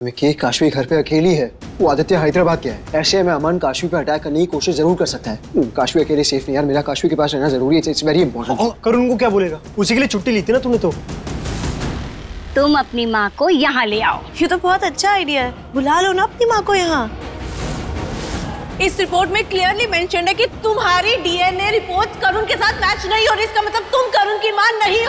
विकी काशवी घर पे अकेली है? वो आदित्य हैदराबाद गया है। ऐसे में अमन काशवी पे अटैक करने की कोशिश ज़रूर कर सकता है। हम्म, काशवी अकेले सेफ़ नहीं यार। मेरा काशवी के पास रहना ज़रूरी है। इट्स वेरी इंपॉर्टेंट करुण को क्या बोलेगा? उसी के लिए छुट्टी ली थी ना तूने तो। तुम अपनी माँ को यहाँ ले आओ। ये तो बहुत अच्छा आइडिया है। बुला लो ना अपनी माँ को यहाँ। इस रिपोर्ट में क्लियरली मेंशन है कि तुम्हारी डीएनए रिपोर्ट करुण के साथ मैच नहीं हो रही इसका मतलब तुम करुण की माँ नहीं